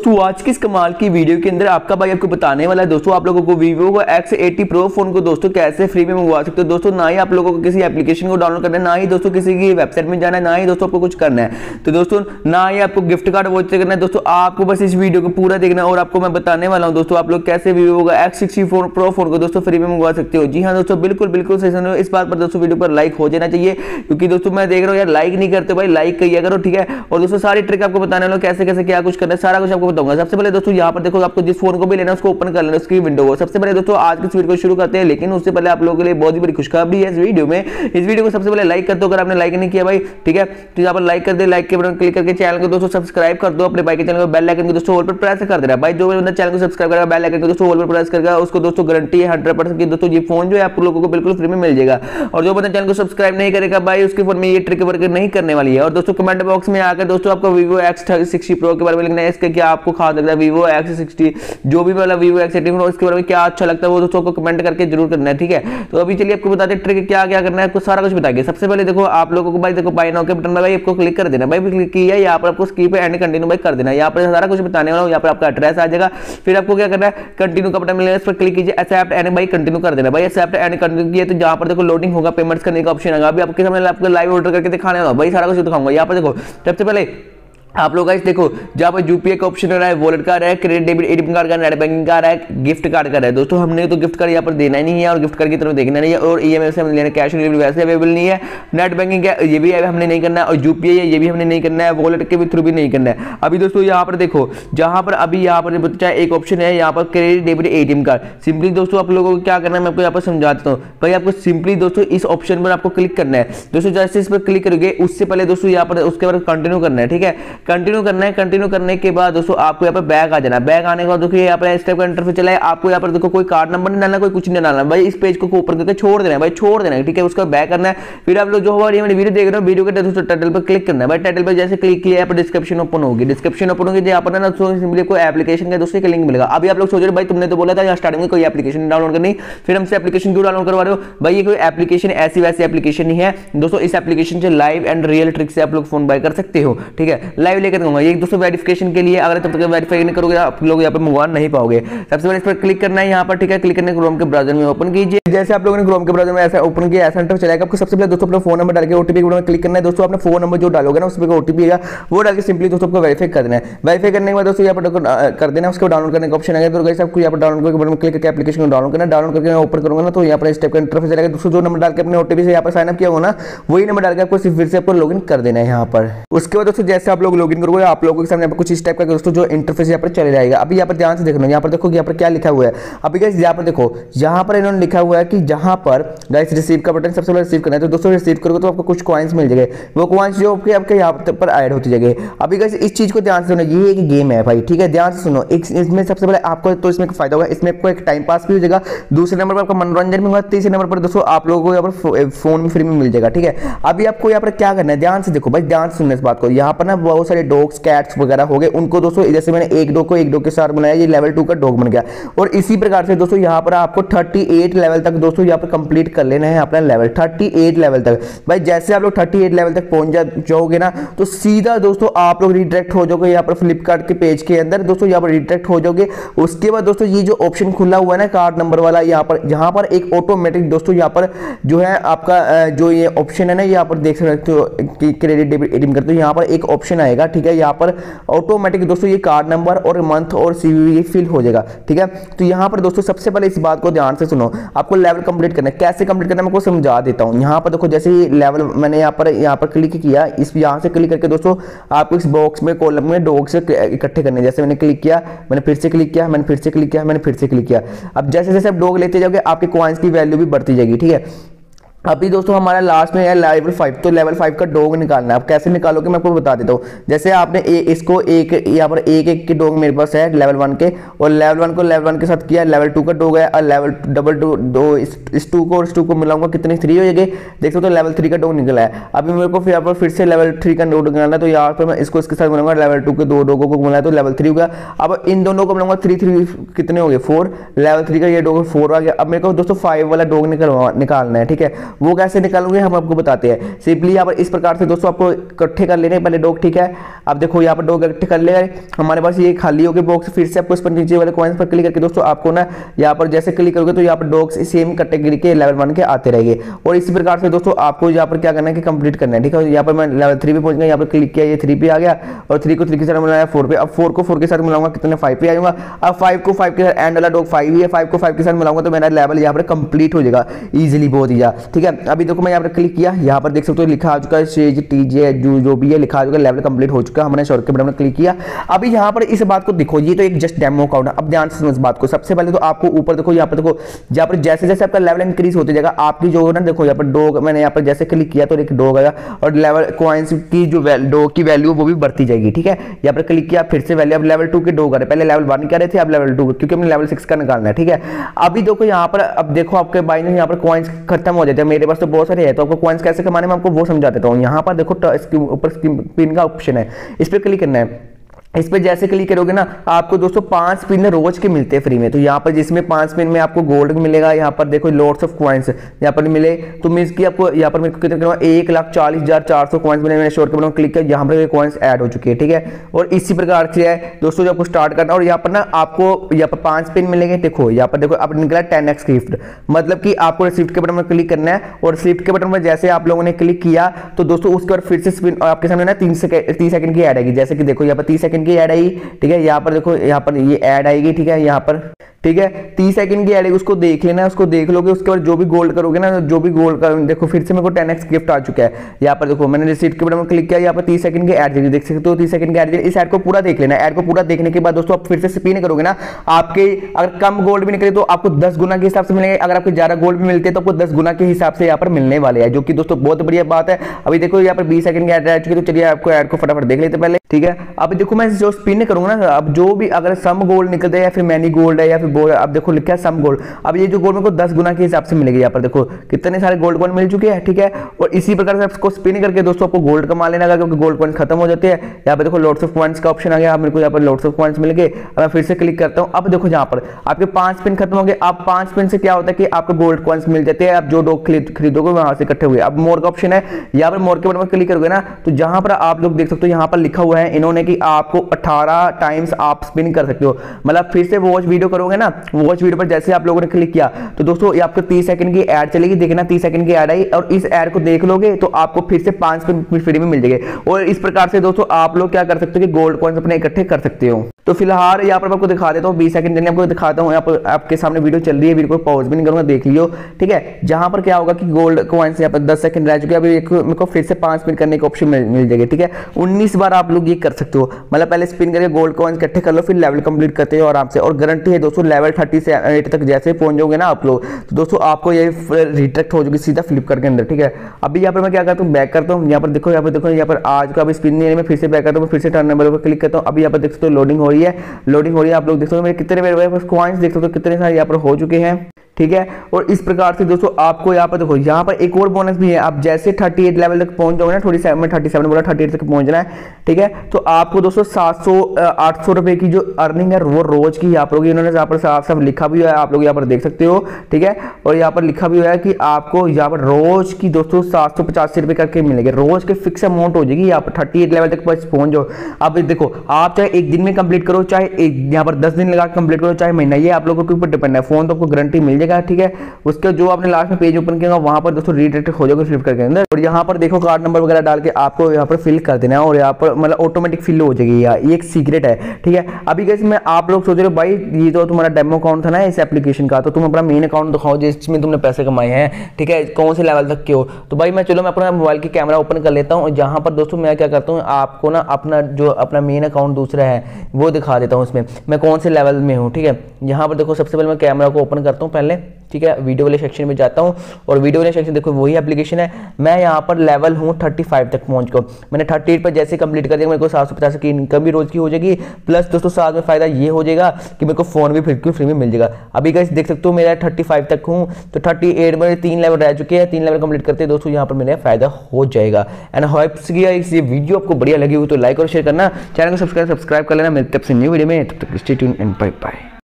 दोस्तों, आज की इस कमाल की वीडियो के अंदर आपका भाई आपको बताने वाला है, दोस्तों, आप लोगों को वीवो को एक्स एटी प्रो फ़ोन को दोस्तों कैसे फ्री में मंगवा सकते हो? दोस्तों, ना ही आप लोगों को किसी एप्लीकेशन को डाउनलोड करना है, ना ही दोस्तों किसी की वेबसाइट में जाना है, ना ही दोस्तों आपको कुछ करना है। तो दोस्तों, ना ही आपको गिफ्ट कार्ड वो करना है, दोस्तों, आपको बस इस वीडियो को पूरा देखना है और आपको मैं बताने वाला हूँ, दोस्तों, आप लोग कैसे वीवो का एक्स सिक्सटी प्रो फ़ोन को दोस्तों फ्री में मंगवा सकते हो? जी हाँ दोस्तों, बिल्कुल बिल्कुल सही इस बात पर दोस्तों वीडियो पर लाइक हो जाना चाहिए, क्योंकि दोस्तों मैं देख रहा हूँ यार लाइक नहीं करते भाई लाइक करिए करो, ठीक है? और दोस्तों, सारी ट्रिक आपको बताने वाला कैसे कैसे क्या कुछ करना है, सारा कुछ आपको बताऊँगा सबसे पहले दोस्तों, यहाँ पर देखो, आपको जिस फ़ोन को भी लेना उसको ओपन कर लेना, उसकी विंडो को। सबसे पहले दोस्तों, आज की वीडियो को शुरू करते हैं, लेकिन उससे पहले आप लोगों के लिए बहुत ही बड़ी खुशखबरी है इस वीडियो में। इस वीडियो को सबसे पहले लाइक कर दो, अगर आपने लाइक नहीं किया भाई, ठीक है? तो यहाँ पर लाइक कर दे लाइक के बटन क्लिक करके चैनल को दोस्तों सब्सक्राइब कर दो, अपने भाई के चैनल को बेल आइकन को दोस्तों ऑल पर प्रेस कर देना। भाई, जो बंदा चैनल को सब्सक्राइब करेगा बेल आइकन को दोस्तों ऑल पर प्रेस करेगा, उसको दोस्तों गारंटी है हंड्रेड परसेंट की दोस्तों ये फ़ोन जो है आप लोगों को बिल्कुल फ्री में मिल जाएगा। और जो बंदा चैनल को सब्सक्राइब नहीं करेगा भाई, उसके फ़ोन में ये ट्रिक वर्क नहीं करने वाली है। और दोस्तों कमेंट बॉक्स में आकर दोस्तों आपको वीवो एक्स सिक्सटी प्रो के बारे में लिखना है, इसका क्या आपको खास लगता है वीवो एक्स सिक्सटी जो भी वाला वीवो एक्स एटी इसके बारे में क्या अच्छा लगता है वो दोस्तों को कमेंट करके ज़रूर करना है, ठीक है? तो अभी चलिए आपको बताते हैं ट्रिक क्या क्या करना है, आपको सारा कुछ बताएँगे। सबसे पहले देखो, आप लोगों को भाई देखो बाई नाउ के बटन भाई आपको क्लिक कर देना भाई क्लिक किया, यहाँ पर आपको स्कीप एंड कंटिन्यू भाई कर देना यहाँ पर सारा कुछ बताने वाला हूँ, यहाँ पर आपका एड्रेस आ जाएगा। फिर आपको क्या करना है कंटिन्यू का बटन मिलेगा इस पर क्लिक कीजिए एक्सेप्ट एंड भाई कंटिन्यू कर देना भाई एक्सेप्ट एंड कंटिन्यू किया तो जहाँ पर देखो लोडिंग होगा पेमेंट्स करने का ऑप्शन आएगा अभी आपके सामने आपको लाइव ऑर्डर करके दिखाने वाला भाई सारा कुछ दिखाऊँगा। यहाँ पर देखो, सबसे पहले आप लोग गाइस देखो, जहाँ पर यूपीआई का ऑप्शन रहा है वॉलेट का रहा है क्रेडिट डेबिट एटीएम कार्ड का नेट बैंकिंग का रहा है गिफ्ट कार्ड का रहा है। दोस्तों, हमने तो गिफ्ट कार्ड यहाँ पर देना ही नहीं है और गिफ्ट कार्ड की तरफ़ देखना नहीं है और ईएमआई से हम लेना कैश डिलीवरी वैसे अवेलेबल नहीं है। नेट बैंकिंग का, ये भी हमने नहीं करना है और यूपीआई है, ये भी हमने नहीं करना है वॉलेट के थ्रू भी नहीं करना है। अभी दोस्तों, यहाँ पर देखो, जहाँ पर अभी यहाँ पर चाहे एक ऑप्शन है, यहाँ पर credit debit ATM card simply दोस्तों, आप लोगों को क्या करना है, मैं आपको यहाँ पर समझाता हूँ। भाई, आपको सिंपली दोस्तों, इस ऑप्शन पर आपको क्लिक करना है। दोस्तों, जैसे इस पर क्लिक करोगे, उससे पहले दोस्तों, यहाँ पर उसके बाद कंटिन्यू करना है, ठीक है? कंटिन्यू करना है कंटिन्यू करने के बाद दोस्तों आपको यहाँ पर बैक आ जाना बैक आने के बाद देखिए यहाँ पर स्टेप का इंटरफेस चला है। आपको यहाँ पर देखो कोई कार्ड नंबर नहीं डालना, कोई कुछ नहीं डालना। भाई इस पेज को ऊपर करके छोड़ देना भाई छोड़ देना ठीक है? उसका बैक करना है। फिर आप लोग जो हमारी वीडियो देख रहे हो वीडियो के दोस्तों टाइटल पर क्लिक करना है। भाई टाइटल पर जैसे क्लिक किया, यहाँ पर डिस्क्रिप्शन ओपन होगी। डिस्क्रिप्शन ओपन होगी यहाँ पर ना सिंपली कोई एप्लीकेशन का दोस्तों लिंक मिलेगा। अभी आप लोग सोच रहे भाई तुमने तो बोला था स्टार्टिंग में कोई एप्लीकेशन डाउनलोड करनी। फिर हमसे एप्लीकेशन क्यों डाउनलोड करवा रहे हो? भाई ये कोई एप्लीकेशन ऐसी वैसी एप्लीकेशन नहीं है। दोस्तों इस एप्लीकेशन से लाइव एंड रियल ट्रिक से आप लोग फ़ोन बाय कर सकते हो, ठीक है? लाइव लेकर दूँगा ये दोस्तों वेरिफिकेशन के लिए अगर तब तक वेरीफाई नहीं करोगे, आप लोग यहाँ पर मंगवा नहीं पाओगे। सबसे पहले इस पर क्लिक करना है यहाँ पर, ठीक है? क्लिक करने क्रोम के ब्राउज़र में ओपन कीजिए। जैसे आप लोगों ने क्रोम के ब्राउज़र में ऐसा ओपन किया, ऐसा चलेगा आपको सबसे पहले दोस्तों अपना फ़ोन नंबर डाल के ओटीपी में क्लिक करना है। दोस्तों, अपना फ़ोन नंबर जो डालोगे ना, उस पर ओटीपी आएगा वो डाल के सिंपली दोस्तों आपको वेरीफाई कर देना है। वेरीफाई करने के बाद दोस्तों यहाँ पर कर देना उसको डाउनलोड करने का ऑप्शन आएगा तो गाइस आपको यहाँ पर डाउनलोड करके बटन क्लिक करके एप्लीकेशन को डाउनलोड करना डाउनलोड करके मैं ओपन करूँगा ना तो यहाँ पर स्टेप का इंटरफेस चलेगा दोस्तों, जो नंबर डाल के अपने ओटीपी से यहाँ पर साइन अप किया हो ना, वही नंबर डाल के आपको फिर से आपको लॉगिन कर देना है यहाँ पर। उसके बाद दोस्तों, जैसे आप लोग लॉगिन करोगे आप लोगों के सामने कुछ इस टाइप का दोस्तों जो इंटरफेस यहाँ पर चले जाएगा अभी यहाँ पर ध्यान से देखना यहाँ पर देखो यहाँ पर क्या लिखा हुआ है अभी गैस यहाँ पर देखो यहाँ पर इन्होंने लिखा हुआ है कि जहाँ पर गैस रिसीव का बटन सबसे पहले रिसीव करना है तो दोस्तों रिसीव करोगे तो आपको कुछ कॉइन्स मिल जाएँगे वो कॉइन्स जो आपके आपके यहाँ पर ऐड होती जाएँगे अभी गैस इस चीज़ को ध्यान से सुनो ये एक गेम है भाई ठीक है ध्यान से सुनो इसमें सबसे पहले आपको तो इसमें फ़ायदा होगा इसमें आपको एक टाइम पास भी हो जाएगा दूसरे नंबर पर आपका मनोरंजन भी होगा तीसरे नंबर पर दोस्तों आप लोगों को यहाँ पर फ़ोन फ्री में मिल जाएगा ठीक है अभी आपको यहाँ पर क्या करना है ध्यान से देखो भाई ध्यान से सुनना इस बात को यहाँ पर ना बहुत सारे डॉग्स कैट्स वगैरह हो गए। उनको दोस्तों, जैसे मैंने एक दो को एक दो के साथ बनाया, ये लेवल टू का डॉग बन गया। और इसी प्रकार से दोस्तों, यहाँ पर आपको 38 लेवल तक दोस्तों, यहाँ पर कंप्लीट कर लेना है अपना लेवल 38 लेवल तक। भाई, जैसे आप लोग 38 लेवल तक पहुँच जाओगे ना तो सीधा दोस्तों, आप लोग रिडायरेक्ट हो जाओगे यहाँ पर फ्लिपकार्ट के पेज के अंदर। दोस्तों, यहाँ पर रिडायरेक्ट हो जाओगे। उसके बाद दोस्तों, ये जो ऑप्शन खुला हुआ है ना कार्ड नंबर वाला, यहाँ पर यहाँ पर एक ऑटोमेटिक दोस्तों, यहाँ पर जो है आपका जो ये ऑप्शन है ना, यहाँ पर देख सकते हो क्रेडिट डेबिट एटीएम करते हो। यहाँ पर एक ऑप्शन आएगा। ठीक है? यहाँ पर ऑटोमेटिक दोस्तों ये कार्ड नंबर और मंथ और सीवीवी फिल हो जाएगा, ठीक है? तो यहाँ पर दोस्तों सबसे पहले इस बात को ध्यान से सुनो। आपको लेवल कंप्लीट करना है। कैसे कंप्लीट करना है, मैं आपको समझा देता हूँ। यहाँ पर देखो, जैसे ही लेवल मैंने यहाँ पर यहाँ पर क्लिक किया, इस यहाँ से क्लिक करके दोस्तों आपको इस बॉक्स में कॉलम में डॉग से इकट्ठे करने जैसे मैंने क्लिक किया, मैंने फिर से क्लिक किया, मैंने फिर से क्लिक किया, मैंने फिर से क्लिक किया। अब जैसे जैसे आप डॉग लेते जाओगे, आपके कॉइन्स की वैल्यू भी बढ़ती जाएगी, ठीक है? अभी दोस्तों हमारा लास्ट में है लेवल फाइव तो लेवल फाइव का डोग निकालना है। आप कैसे निकालोगे मैं आपको बता देता हूँ। जैसे आपने ए, इसको एक यहाँ पर एक एक के डोग मेरे पास है लेवल वन के और लेवल वन को लेवल वन के साथ किया लेवल टू का डोग है और लेवल डबल टू दो इस टू को और इस टू को मिलाऊँगा कितने थ्री हो जाएगी? देख सकते हो लेवल थ्री का डोग निकला है। अभी मेरे को फिर यहाँ पर फिर से लेवल थ्री का डोग निकालना है तो यहाँ पर मैं इसको इसके साथ मिलाऊँगा लेवल टू के दो डोगों को मिलाया तो लेवल थ्री हो गया। अब इन दोनों को मिलाऊँगा थ्री थ्री कितने हो गए? फोर लेवल थ्री का ये डोग फोर आ गया। अब मेरे को दोस्तों फाइव वाला डोग निकलवा निकालना है ठीक है? वो कैसे निकालोगे हम आपको बताते हैं। सिंपली यहाँ पर इस प्रकार से दोस्तों आपको इकट्ठे कर लेने पहले डॉग ठीक है अब देखो यहाँ पर डॉग इकट्ठे कर ले हमारे पास ये खाली हो गए बॉक्स फिर से आपको इस पर नीचे वाले कॉइन्स पर क्लिक करके दोस्तों आपको ना यहाँ पर जैसे क्लिक करोगे तो यहाँ पर डॉग्स सेम कैटेगरी के लेवल वन के आते रहेंगे। और इसी प्रकार से दोस्तों आपको यहाँ पर क्या करना है कि कंप्लीट करना है, ठीक है? यहाँ पर मैं लेवल थ्री पे पहुँच गया, यहाँ पर क्लिक किया, ये थ्री पे आ गया और थ्री को थ्री के साथ मिलाया फोर पे। अब फोर को फोर के साथ मिलाऊँगा, कितने फाइव पे आऊँगा? अब फाइव को फाइव के साथ एंड वाला डॉग फाइव ही है फाइव को फाइव के साथ मिलाऊँगा तो मेरा लेवल यहाँ पर कंप्लीट हो जाएगा इजिली बहुत ही ठीक है? अभी देखो मैं यहाँ पर क्लिक किया, यहाँ पर देख सकते हो लिखा आ चुका है जो भी है, लिखा आ चुका है लेवल कंप्लीट हो चुका है हमने शॉर्ट के बटन क्लिक किया। अभी यहाँ पर इस बात को देखो, ये तो एक जस्ट डेमो अकाउंट है। अब ध्यान से समझ बात को। सबसे पहले तो आपको ऊपर देखो, यहाँ पर देखो यहाँ पर जैसे जैसे आपका लेवल इंक्रीज होते जाएगा, आपकी जो ना, देखो यहाँ पर डोग मैंने यहाँ पर जैसे क्लिक किया तो एक डोग आया और लेवल क्वाइंस की जो डोग की वैल्यू वो भी बढ़ती जाएगी, ठीक है? यहाँ पर क्लिक किया, फिर से वैल्यू अब लेवल टू के आ रहे पहले लेवल वन क्या रहे थे, अब लेवल टू क्योंकि हमने लेवल सिक्स का निकालना है, ठीक है? अभी देखो यहाँ पर, अब देखो आपके बाई ने यहाँ पर क्वाइंस खत्म हो जाते हैं। मेरे पास तो बहुत सारे है तो आपको क्वाइंस कैसे कमाने में आपको वो समझा देता हूँ। यहाँ पर देखो ऊपर पिन का ऑप्शन है। इस पर क्लिक करना है। इस पर जैसे क्लिक करोगे ना, आपको दोस्तों पाँच पिन रोज के मिलते हैं फ्री में। तो यहाँ पर जिसमें पाँच पिन में आपको गोल्ड मिलेगा, यहाँ पर देखो लॉर्ड्स ऑफ़ क्वाइंस यहाँ पर मिले तो मीन की आपको, यहाँ पर मेरे कितने करवा एक लाख चालीस हज़ार चार सौ क्वाइंस मिले मैंने शोर के बनाऊँ क्लिक किया, यहाँ पर क्वाइंस ऐड हो चुके हैं, ठीक है? और इसी प्रकार से है, दोस्तों जो आपको स्टार्ट करना और यहाँ पर ना आपको, यहाँ पर पाँच पिन मिलेंगे। देखो, यहाँ पर देखो, अब निकला टेन एक्स गिफ्ट मतलब कि आपको रिसिप्ट के बटन में क्लिक करना है, और रिसिप्ट के बटन में जैसे आप लोगों ने क्लिक किया तो दोस्तों उसके बाद फिर से स्पिन आपके सामने ना तीन सेकंड तीस सेकंड की ऐड आएगी। जैसे कि देखो, यहाँ पर तीस सेकंड की ऐड आई, ठीक है? यहाँ पर देखो, यहाँ पर ये ऐड आएगी, ठीक है? यहाँ पर ठीक है? तीस सेकंड की एड उसको देख लेना, उसको देख लोगे, उसके बाद जो भी गोल्ड करोगे ना, जो भी गोल्ड कर देखो फिर से मेरे को टेन एक्स गिफ्ट आ चुका है। यहाँ पर देखो, मैंने रिसीट के बटन में क्लिक किया, यहाँ पर तीस सेकंड की एड देख सकते हो, तीस सेकंड की एड इस एड को पूरा देख लेना। एड को पूरा देखने के बाद दोस्तों, आप फिर से स्पिन करोगे ना, आपके अगर कम गोल्ड भी निकले तो आपको दस गुना के हिसाब से मिलेंगे। अगर आपके ज़्यादा गोल्ड भी मिलते हैं तो आपको दस गुना के हिसाब से यहाँ पर मिलने वाले हैं, जो कि दोस्तों बहुत बढ़िया बात है। अभी देखो, यहाँ पर बीस सेकंड की एड आ चुकी है तो चलिए आपको एड को फटाफट देख लेते पहले, ठीक है? अब देखो, मैं जो स्पिन करूँगा ना, अब जो भी अगर सम गोल्ड निकलते हैं या फिर मैनी गोल्ड है या फिर अब देखो, लिखा है सम गोल्ड अब ये जो गोल्ड मेरे को दस गुना के हिसाब से मिलेगी यहाँ पर, देखो, कितने सारे गोल्ड कॉइन मिल चुके हैं, ठीक है? और इसी प्रकार से आपको स्पिन करके दोस्तों आपको गोल्ड कमा लेना क्योंकि गोल्ड कॉइन खत्म हो जाते हैं। यहाँ पर देखो लोट्स ऑफ़ पॉइंट्स का ऑप्शन आ गया। मेरे को यहाँ पर लोट्स ऑफ़ पॉइंट्स मिल गए। अब मैं फिर से क्लिक करता हूँ। अब देखो यहाँ पर, आपके पाँच पिन खत्म हो गए। अब पाँच पिन से क्या होता है कि आपको गोल्ड कॉइन्स मिल जाते हैं। आप जो डॉग खरीदोगे, वहाँ से इकट्ठे हुए। अब मोर का ऑप्शन है। यहाँ पर मोर के बटन में क्लिक करोगे ना तो जहाँ पर आप लोग देख सकते हो, यहाँ पर लिखा हुआ है इन्होंने कि आपको 18 टाइम्स आप स्पिन कर सकते हो। मतलब फिर से वॉच वीडियो करोगे ना वॉच वीडियो पर जैसे आप लोगों ने क्लिक किया तो दोस्तों ये आपको 30 सेकंड की ऐड चलेगी देखना 30 सेकंड की ऐड आई, और इस ऐड को देख लोगे तो आपको फिर से पाँच फ्री में मिल जाएँगे। और इस प्रकार से दोस्तों आप लोग क्या कर सकते हो कि गोल्ड कॉइन्स अपने इकट्ठे कर सकते हो। तो फ़िलहाल यहाँ पर आपको दिखा देता हूँ, बीस सेकंड आपको दिखाता हूँ, यहाँ पर आपके सामने वीडियो चल रही है वीडियो को पॉज भी नहीं करूँगा, देख लियो, ठीक है? जहाँ पर क्या होगा कि गोल्ड कॉइन्स यहाँ पर दस सेकंड रह चुके अभी मेरे को फिर से पाँच स्पिन करने का ऑप्शन मिल जाएगा, ठीक है? उन्नीस बार आप लोग ये कर सकते हो मतलब पहले स्पिन करके गोल्ड कॉइन्स इकट्ठे कर लो, फिर लेवल कंप्लीट करते हो आराम से, और गारंटी है दोस्तों लेवल थर्टी से एट तक जैसे पहुँच जाओगे ना आप लोग तो दोस्तों आपको ये रिट्रैक्ट हो जाएगी सीधा फ्लिपकार्ट के अंदर, ठीक है? अभी यहाँ पर मैं क्या करता हूँ बैक करता हूँ, यहाँ पर देखो, यहाँ पर देखो, यहाँ पर आज का अभी स्पिन नहीं मैं फिर से बैक करता हूँ फिर से टर्न नंबर पर क्लिक करता हूँ। अभी यहाँ पर देख सकते हो लोडिंग हो रही है लोडिंग हो रही है आप लोग, देख सकते हो मेरे कितने मेरे कॉइन्स देख सकते हो कितने सारे यहाँ पर हो चुके हैं। ठीक है? और इस प्रकार से दोस्तों, आपको यहाँ पर देखो, यहाँ पर एक और बोनस भी है। आप जैसे 38 लेवल तक पहुँच जाओगे ना थोड़ी सेवन थर्टी सेवन बोला 38 तक पहुँचना है, ठीक है? तो आपको दोस्तों 700 800 रुपए की जो अर्निंग है, वो रोज की यहाँ पर होगी। इन्होंने यहाँ पर साफ़ साफ़ लिखा भी हुआ है, आप लोग यहाँ पर देख सकते हो, ठीक है? और यहाँ पर लिखा भी हुआ है कि आपको यहाँ पर रोज की दोस्तों सात सौ पचासी रुपए करके मिलेंगे। रोज के फिक्स अमाउंट हो जाएगी, यहाँ पर थर्टी एट लेवल तक पहुँच जाओ। अब देखो, आप चाहे एक दिन में कंप्लीट करो, चाहे यहाँ पर दस दिन लगा कंप्लीट करो, चाहे महीना, ये आप लोगों के ऊपर डिपेंड है। फ़ोन तो आपको गारंटी मिल जाएगा ठीक है? उसके जो आपने लास्ट में पेज ओपन किया वहाँ पर दोस्तों रीडायरेक्ट हो जाएगा फ्लिपकार्ट के अंदर। और यहाँ पर देखो कार्ड नंबर वगैरह डाल के आपको यहाँ पर फिल कर देना है और यहाँ पर मतलब ऑटोमेटिक फिल हो जाएगी यार ये एक सीक्रेट है, ठीक है? अभी कैसे मैं आप लोग सोच रहे हो, भाई, ये तो तुम्हारा डेमो अकाउंट था ना, इस एप्लीकेशन का तो तुम अपना मेन अकाउंट दिखाओ जिसमें तुमने पैसे कमाए हैं, ठीक है? कौन से लेवल तक के हो? तो भाई, मैं चलो, मैं अपना मोबाइल की कैमरा ओपन कर लेता हूँ जहाँ पर दोस्तों मैं क्या करता हूँ, आपको ना अपना जो अपना मेन अकाउंट दूसरा है, वो दिखा देता हूँ उसमें मैं कौन से लेवल में हूँ, ठीक है? यहाँ पर देखो, सबसे पहले मैं कैमरा को ओपन करता हूँ पहले ठीक है वीडियो वाले सेक्शन में जाता हूँ और वीडियो वाले सेक्शन देखो, वही एप्लीकेशन है। मैं यहाँ पर लेवल हूँ थर्टी फाइव तक पहुँच को मैंने थर्टी एट पर जैसे कंप्लीट कर दिया, मेरे को सात सौ पचास की इनकम भी रोज की हो जाएगी। प्लस दोस्तों, साथ में फ़ायदा ये हो जाएगा कि मेरे को फ़ोन भी फिर फ्री में मिल जाएगा। अभी कैसे देख सकते हो, मेरा थर्टी तक हूँ। तो थर्टी में तीन लेवल रह चुके हैं, तीन लेवल कंप्लीट करते हैं। दोस्तों, यहाँ पर मेरा फ़ायदा हो जाएगा। एंड होप्स ये वीडियो आपको बढ़िया लगी हुई तो लाइक और शेयर करना। चैनल को सब्सक्राइब सब्सक्राइब कर लेना। मिलते हैं न्यू वीडियो में। तब तक स्टे एंड बाय बाय